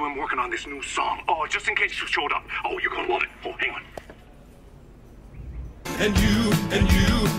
you I'm working on this new song. Oh, just in case you showed up. Oh, you're gonna love it. Oh, hang on. And you, and you,